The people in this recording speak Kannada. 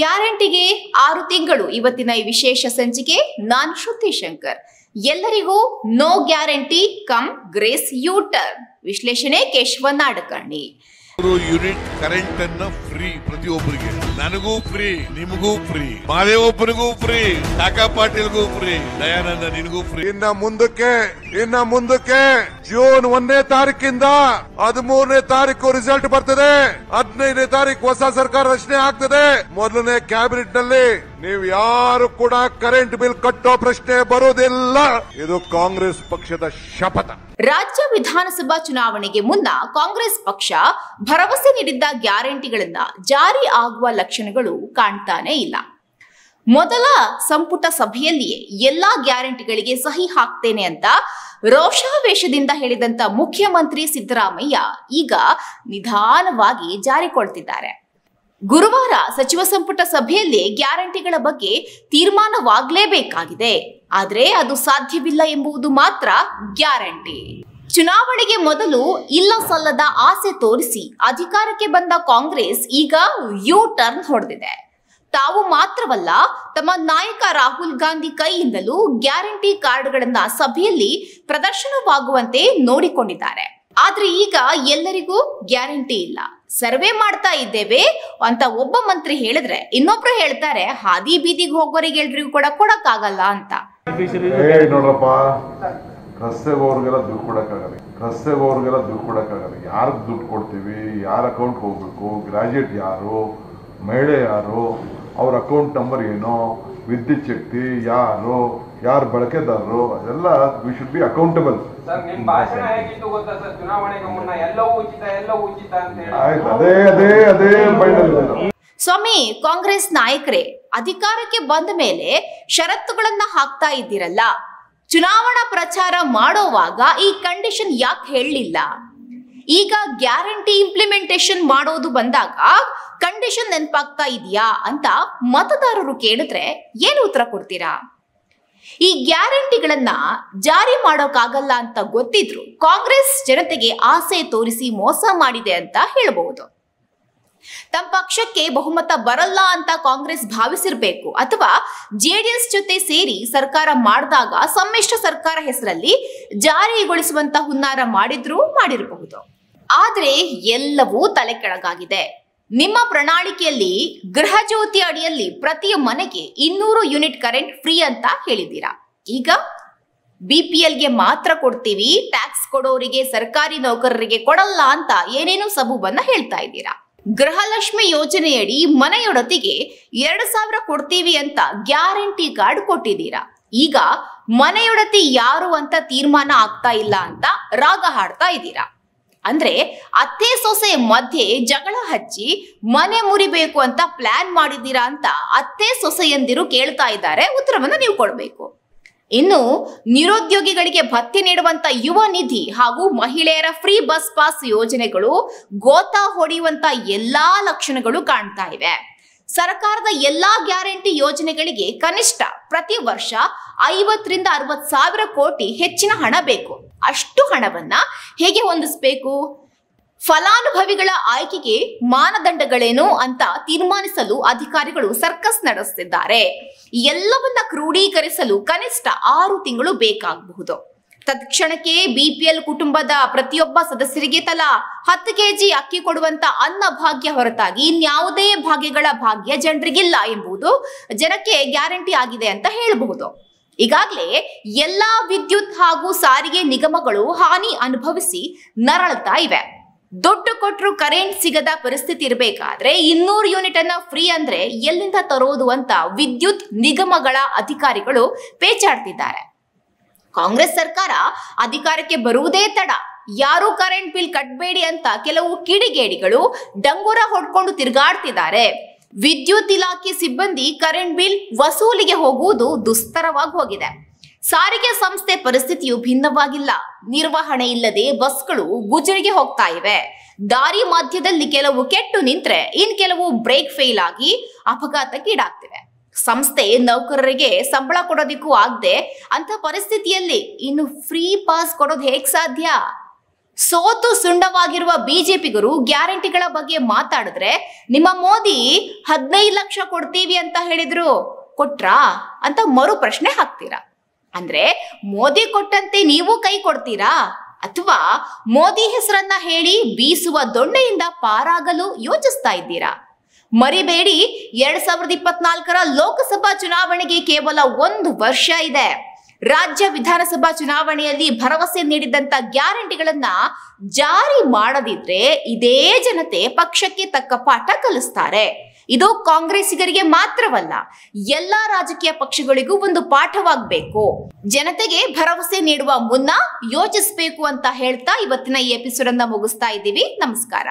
ಗ್ಯಾರಂಟಿಗೆ ಆರು ತಿಂಗಳು. ಇವತ್ತಿನ ಈ ವಿಶೇಷ ಸಂಚಿಕೆ, ನಾನು ಶ್ರುತಿ ಶಂಕರ್ ಎಲ್ಲರಿಗೂ no guarantee come grace U-turn ವಿಶ್ಲೇಷಣೆ ಕೇಶವ ನಾಡಕರ್ಣಿ. ಯೂನಿಟ್ ಕರೆಂಟ್ ಅನ್ನ ಫ್ರೀ ಪ್ರತಿಯೊಬ್ಬರಿಗೆ. ನನಗೂ ಫ್ರೀ ನಿಮಗೂ ಫ್ರೀ ಮಾದೇವಪ್ಪನಿಗೂ ಫ್ರೀ ಕಾಕಾ ಪಾಟೀಲ್ಗೂ ಫ್ರೀ ದಯಾನಂದ ನಿನಗೂ ಫ್ರೀ. ಇನ್ನ ಮುಂದಕ್ಕೆ ಇನ್ನ ಮುಂದಕ್ಕೆ ಜೂನ್ ಒಂದನೇ ತಾರೀಕಿಂದ ಹದಿಮೂರನೇ ತಾರೀಕು ರಿಸಲ್ಟ್ ಬರ್ತದೆ. ಹದಿನೈದನೇ ತಾರೀಕು ಹೊಸ ಸರ್ಕಾರ ರಚನೆ ಆಗ್ತದೆ. ಮೊದಲನೇ ಕ್ಯಾಬಿನೆಟ್ನಲ್ಲಿ ನೀವು ಯಾರು ಕೂಡ ಕರೆಂಟ್ ಬಿಲ್ ಕಟ್ಟೋ ಪ್ರಶ್ನೆ ಬರೋದಿಲ್ಲ ಇದು ಕಾಂಗ್ರೆಸ್ ಪಕ್ಷದ ಶಪಥ. ರಾಜ್ಯ ವಿಧಾನಸಭಾ ಚುನಾವಣೆಗೆ ಮುನ್ನ ಕಾಂಗ್ರೆಸ್ ಪಕ್ಷ ಭರವಸೆ ನೀಡಿದ್ದ ಗ್ಯಾರಂಟಿಗಳಿಂದ ಜಾರಿ ಆಗುವ ಲಕ್ಷಣಗಳು ಕಾಣ್ತಾನೇ ಇಲ್ಲ. ಮೊದಲ ಸಂಪುಟ ಸಭೆಯಲ್ಲಿಯೇ ಎಲ್ಲಾ ಗ್ಯಾರಂಟಿಗಳಿಗೆ ಸಹಿ ಹಾಕ್ತೇನೆ ಅಂತ ರೋಷಾವೇಶದಿಂದ ಹೇಳಿದಂತ ಮುಖ್ಯಮಂತ್ರಿ ಸಿದ್ದರಾಮಯ್ಯ ಈಗ ನಿಧಾನವಾಗಿ ಜಾರಿಕೊಳ್ತಿದ್ದಾರೆ. ಗುರುವಾರ ಸಚಿವ ಸಂಪುಟ ಸಭೆಯಲ್ಲಿ ಗ್ಯಾರಂಟಿಗಳ ಬಗ್ಗೆ ತೀರ್ಮಾನವಾಗಲೇಬೇಕಾಗಿದೆ. ಆದರೆ ಅದು ಸಾಧ್ಯವಿಲ್ಲ ಎಂಬುದು ಮಾತ್ರ ಗ್ಯಾರಂಟಿ. ಚುನಾವಣೆಗೆ ಮೊದಲು ಇಲ್ಲ ಸಲ್ಲದ ಆಸೆ ತೋರಿಸಿ ಅಧಿಕಾರಕ್ಕೆ ಬಂದ ಕಾಂಗ್ರೆಸ್ ಈಗ ಯು ಟರ್ನ್ ಹೊಡೆದಿದೆ. ತಾವು ಮಾತ್ರವಲ್ಲ, ತಮ್ಮ ನಾಯಕ ರಾಹುಲ್ ಗಾಂಧಿ ಕೈಯಿಂದಲೂ ಗ್ಯಾರಂಟಿ ಕಾರ್ಡ್ಗಳನ್ನ ಸಭೆಯಲ್ಲಿ ಪ್ರದರ್ಶನವಾಗುವಂತೆ ನೋಡಿಕೊಂಡಿದ್ದಾರೆ. ಆದ್ರೆ ಈಗ ಎಲ್ಲರಿಗೂ ಗ್ಯಾರಂಟಿ ಇಲ್ಲ. ಸರ್ವೆ ಮಾಡ್ತಾ ಇದ್ದೇವೆ ಅಂತ ಒಬ್ಬ ಮಂತ್ರಿ ಹೇಳಿದ್ರೆ ಇನ್ನೊಬ್ರು ಹೇಳ್ತಾರೆ, ಹಾದಿ ಬೀದಿಗೆ ಹೋಗೋರಿಗೆ ಎಲ್ರಿಗೂ ಕೂಡ ಕೊಡಕ್ಕಾಗಲ್ಲ ಅಂತ. ರಸ್ತೆಗೆ ಹೋಗೋರಿಗೆಲ್ಲ ದುಡ್ಡು ಕೊಡೋಕ್ಕಾಗಲ್ಲ. ರಸ್ತೆಗೆ ಹೋಗೋರಿಗೆಲ್ಲ ದುಡ್ಡು ಕೊಡೋಕ್ಕಾಗಲ್ಲ. ಯಾರಿಗೆ ದುಡ್ಡು ಕೊಡ್ತೀವಿ? ಯಾರ ಅಕೌಂಟ್ ಹೋಗ್ಬೇಕು? ಗ್ರಾಜುಯೇಟ್ ಯಾರು? ಮಹಿಳೆ ಯಾರು? ಅವ್ರ ಅಕೌಂಟ್ ನಂಬರ್ ಏನು? ವಿದ್ಯುತ್ ಶಕ್ತಿ ಯಾರು? ಯಾರು ಬಳಕೆದಾರರು? ಅದೆಲ್ಲ we should be accountable sir ನಿಮ್ ಭಾಷಣ ಹೇಗಿತ್ತು ಗೊತ್ತಾ ಸರ್? ಚುನಾವಣೆಗೆ ಮುನ್ನ ಎಲ್ಲವೂ ಉಚಿತ ಎಲ್ಲವೂ ಉಚಿತ ಅಂತ ಹೇಳಿ. ಆಯ್ತು ಅದೇ ಅದೇ ಅದೇ ಸ್ವಾಮಿ ಕಾಂಗ್ರೆಸ್ ನಾಯಕರೇ ಅಧಿಕಾರಕ್ಕೆ ಬಂದ ಮೇಲೆ ಷರತ್ತುಗಳನ್ನ ಹಾಕ್ತಾ ಇದ್ದೀರಲ್ಲ. ಚುನಾವಣಾ ಪ್ರಚಾರ ಮಾಡೋವಾಗ ಈ ಕಂಡೀಷನ್ ಯಾಕೆ ಹೇಳಲಿಲ್ಲ? ಈಗ ಗ್ಯಾರಂಟಿ ಇಂಪ್ಲಿಮೆಂಟೇಷನ್ ಮಾಡೋದು ಬಂದಾಗ ಕಂಡೀಷನ್ ನೆನಪಾಗ್ತಾ ಇದೆಯಾ ಅಂತ ಮತದಾರರು ಕೇಳಿದ್ರೆ ಏನು ಉತ್ತರ ಕೊಡ್ತೀರಾ? ಈ ಗ್ಯಾರಂಟಿಗಳನ್ನ ಜಾರಿ ಮಾಡೋಕ್ಕಾಗಲ್ಲ ಅಂತ ಗೊತ್ತಿದ್ರು ಕಾಂಗ್ರೆಸ್ ಜನತೆಗೆ ಆಸೆ ತೋರಿಸಿ ಮೋಸ ಮಾಡಿದೆ ಅಂತ ಹೇಳಬಹುದು. ತಮ್ಮ ಪಕ್ಷಕ್ಕೆ ಬಹುಮತ ಬರಲ್ಲ ಅಂತ ಕಾಂಗ್ರೆಸ್ ಭಾವಿಸಿರಬೇಕು. ಅಥವಾ ಜೆಡಿಎಸ್ ಜೊತೆ ಸೇರಿ ಸರ್ಕಾರ ಮಾಡಿದಾಗ ಸಮ್ಮಿಶ್ರ ಸರ್ಕಾರ ಹೆಸರಲ್ಲಿ ಜಾರಿಗೊಳಿಸುವಂತ ಹುನ್ನಾರ ಮಾಡಿದ್ರು ಮಾಡಿರಬಹುದು. ಆದ್ರೆ ಎಲ್ಲವೂ ತಲೆ ಕೆಳಗಾಗಿದೆ ನಿಮ್ಮ ಪ್ರಣಾಳಿಕೆಯಲ್ಲಿ ಗೃಹ ಜ್ಯೋತಿ ಅಡಿಯಲ್ಲಿ ಪ್ರತಿ ಮನೆಗೆ ಇನ್ನೂರು ಯೂನಿಟ್ ಕರೆಂಟ್ ಫ್ರೀ ಅಂತ ಹೇಳಿದ್ದೀರಾ. ಈಗ ಬಿಪಿಎಲ್ಗೆ ಮಾತ್ರ ಕೊಡ್ತೀವಿ, ಟ್ಯಾಕ್ಸ್ ಕೊಡೋರಿಗೆ, ಸರ್ಕಾರಿ ನೌಕರರಿಗೆ ಕೊಡಲ್ಲ ಅಂತ ಏನೇನು ಸಬೂಬನ್ನ ಹೇಳ್ತಾ ಇದ್ದೀರಾ. ಗೃಹಲಕ್ಷ್ಮಿ ಯೋಜನೆಯಡಿ ಮನೆಯೊಡತಿಗೆ ಎರಡು ಸಾವಿರ ಕೊಡ್ತೀವಿ ಅಂತ ಗ್ಯಾರಂಟಿ ಕಾರ್ಡ್ ಕೊಟ್ಟಿದ್ದೀರಾ. ಈಗ ಮನೆಯೊಡತಿ ಯಾರು ಅಂತ ತೀರ್ಮಾನ ಆಗ್ತಾ ಇಲ್ಲ ಅಂತ ರಾಗ ಹಾಡ್ತಾ ಇದ್ದೀರಾ. ಅಂದ್ರೆ ಅತ್ತೆ ಸೊಸೆ ಮಧ್ಯೆ ಜಗಳ ಹಚ್ಚಿ ಮನೆ ಮುರಿಬೇಕು ಅಂತ ಪ್ಲಾನ್ ಮಾಡಿದ್ದೀರಾ ಅಂತ ಅತ್ತೆ ಸೊಸೆಯಂದಿರು ಕೇಳ್ತಾ ಇದ್ದಾರೆ, ಉತ್ತರವನ್ನು ನೀವು ಕೊಡಬೇಕು. ಇನ್ನು ನಿರುದ್ಯೋಗಿಗಳಿಗೆ ಭತ್ಯೆ ನೀಡುವಂತ ಯುವ ನಿಧಿ ಹಾಗೂ ಮಹಿಳೆಯರ ಫ್ರೀ ಬಸ್ ಪಾಸ್ ಯೋಜನೆಗಳು ಗೋತಾ ಹೊಡೆಯುವಂತ ಎಲ್ಲಾ ಲಕ್ಷಣಗಳು ಕಾಣ್ತಾ ಇವೆ. ಸರ್ಕಾರದ ಎಲ್ಲಾ ಗ್ಯಾರಂಟಿ ಯೋಜನೆಗಳಿಗೆ ಕನಿಷ್ಠ ಪ್ರತಿ ವರ್ಷ ಐವತ್ತರಿಂದ ಅರವತ್ ಸಾವಿರ ಕೋಟಿ ಹೆಚ್ಚಿನ ಹಣ ಬೇಕು. ಅಷ್ಟು ಹಣವನ್ನ ಹೇಗೆ ಹೊಂದಿಸಬೇಕು? ಫಲಾನುಭವಿಗಳ ಆಯ್ಕೆಗೆ ಮಾನದಂಡಗಳೇನು ಅಂತ ತೀರ್ಮಾನಿಸಲು ಅಧಿಕಾರಿಗಳು ಸರ್ಕಸ್ ನಡೆಸುತ್ತಿದ್ದಾರೆ. ಎಲ್ಲವನ್ನ ಕ್ರೋಢೀಕರಿಸಲು ಕನಿಷ್ಠ ಆರು ತಿಂಗಳು ಬೇಕಾಗಬಹುದು. ತತ್ಕ್ಷಣಕ್ಕೆ ಬಿಪಿಎಲ್ ಕುಟುಂಬದ ಪ್ರತಿಯೊಬ್ಬ ಸದಸ್ಯರಿಗೆ ತಲಾ ಹತ್ತು ಕೆಜಿ ಅಕ್ಕಿ ಕೊಡುವಂತ ಅನ್ನ ಭಾಗ್ಯ ಹೊರತಾಗಿ ಇನ್ಯಾವುದೇ ಭಾಗ್ಯಗಳ ಭಾಗ್ಯ ಜನರಿಗಿಲ್ಲ ಎಂಬುದು ಜನಕ್ಕೆ ಗ್ಯಾರಂಟಿ ಆಗಿದೆ ಅಂತ ಹೇಳಬಹುದು. ಈಗಾಗಲೇ ಎಲ್ಲಾ ವಿದ್ಯುತ್ ಹಾಗೂ ಸಾರಿಗೆ ನಿಗಮಗಳು ಹಾನಿ ಅನುಭವಿಸಿ ನರಳುತ್ತಾ ಇವೆ. ದುಡ್ಡು ಕೊಟ್ಟರು ಕರೆಂಟ್ ಸಿಗದ ಪರಿಸ್ಥಿತಿ ಇರಬೇಕಾದ್ರೆ ಇನ್ನೂರು ಯೂನಿಟ್ ಅನ್ನ ಫ್ರೀ ಅಂದ್ರೆ ಎಲ್ಲಿಂದ ತರೋದು ಅಂತ ವಿದ್ಯುತ್ ನಿಗಮಗಳ ಅಧಿಕಾರಿಗಳು ಪೇಚಾಡ್ತಿದ್ದಾರೆ. ಕಾಂಗ್ರೆಸ್ ಸರ್ಕಾರ ಅಧಿಕಾರಕ್ಕೆ ಬರುವುದೇ ತಡ. ಯಾರು ಕರೆಂಟ್ ಬಿಲ್ ಕಟ್ಬೇಡಿ ಅಂತ ಕೆಲವು ಕಿಡಿಗೇಡಿಗಳು ಡಂಗುರ ಹೊಡ್ಕೊಂಡು ತಿರುಗಾಡ್ತಿದ್ದಾರೆ. ವಿದ್ಯುತ್ ಇಲಾಖೆ ಸಿಬ್ಬಂದಿ ಕರೆಂಟ್ ಬಿಲ್ ವಸೂಲಿಗೆ ಹೋಗುವುದು ದುಸ್ತರವಾಗಿ ಹೋಗಿದೆ. ಸಾರಿಗೆ ಸಂಸ್ಥೆ ಪರಿಸ್ಥಿತಿಯು ಭಿನ್ನವಾಗಿಲ್ಲ. ನಿರ್ವಹಣೆ ಇಲ್ಲದೆ ಬಸ್ಗಳು ಗುಜರಿಗೆ ಹೋಗ್ತಾ ಇವೆ. ದಾರಿ ಮಧ್ಯದಲ್ಲಿ ಕೆಲವು ಕೆಟ್ಟು ನಿಂತ್ರೆ ಇನ್ ಕೆಲವು ಬ್ರೇಕ್ ಫೇಲ್ ಆಗಿ ಅಪಘಾತಕ್ಕೀಡಾಗ್ತಿವೆ ಸಂಸ್ಥೆ ನೌಕರರಿಗೆ ಸಂಬಳ ಕೊಡೋದಿಕ್ಕೂ ಆಗದೆ ಅಂತ ಪರಿಸ್ಥಿತಿಯಲ್ಲಿ ಇನ್ನು ಫ್ರೀ ಪಾಸ್ ಕೊಡೋದು ಹೇಗ್ ಸಾಧ್ಯ? ಸೋತು ಸುಂಡವಾಗಿರುವ ಬಿಜೆಪಿಗರು ಗ್ಯಾರಂಟಿಗಳ ಬಗ್ಗೆ ಮಾತಾಡಿದ್ರೆ ನಿಮ್ಮ ಮೋದಿ ಹದಿನೈದು ಲಕ್ಷ ಕೊಡ್ತೀವಿ ಅಂತ ಹೇಳಿದ್ರು. ಕೊಟ್ರಾ? ಅಂತ ಮರು ಪ್ರಶ್ನೆ ಹಾಕ್ತೀರಾ? ಅಂದ್ರೆ ಮೋದಿ ಕೊಟ್ಟಂತೆ ನೀವು ಕೈ ಕೊಡ್ತೀರಾ? ಅಥವಾ ಮೋದಿ ಹೆಸರನ್ನ ಹೇಳಿ ಬೀಸುವ ದೊಣ್ಣೆಯಿಂದ ಪಾರಾಗಲು ಯೋಚಿಸ್ತಾ ಇದ್ದೀರಾ? ಮರಿಬೇಡಿ, ಎರಡ್ ಸಾವಿರದ ಇಪ್ಪತ್ನಾಲ್ಕರ ಲೋಕಸಭಾ ಚುನಾವಣೆಗೆ ಕೇವಲ ಒಂದು ವರ್ಷ ಇದೆ. ರಾಜ್ಯ ವಿಧಾನಸಭಾ ಚುನಾವಣೆಯಲ್ಲಿ ಭರವಸೆ ನೀಡಿದಂತ ಗ್ಯಾರಂಟಿಗಳನ್ನ ಜಾರಿ ಮಾಡದಿದ್ರೆ ಇದೇ ಜನತೆ ಪಕ್ಷಕ್ಕೆ ತಕ್ಕ ಪಾಠ ಕಲಿಸ್ತಾರೆ. ಇದು ಕಾಂಗ್ರೆಸ್ಸಿಗರಿಗೆ ಮಾತ್ರವಲ್ಲ, ಎಲ್ಲಾ ರಾಜಕೀಯ ಪಕ್ಷಗಳಿಗೂ ಒಂದು ಪಾಠವಾಗಬೇಕು. ಜನತೆಗೆ ಭರವಸೆ ನೀಡುವ ಮುನ್ನ ಯೋಚಿಸಬೇಕು ಅಂತ ಹೇಳ್ತಾ ಇವತ್ತಿನ ಈ ಎಪಿಸೋಡ್ ಅನ್ನ ಮುಗಿಸ್ತಾ ಇದ್ದೀವಿ. ನಮಸ್ಕಾರ.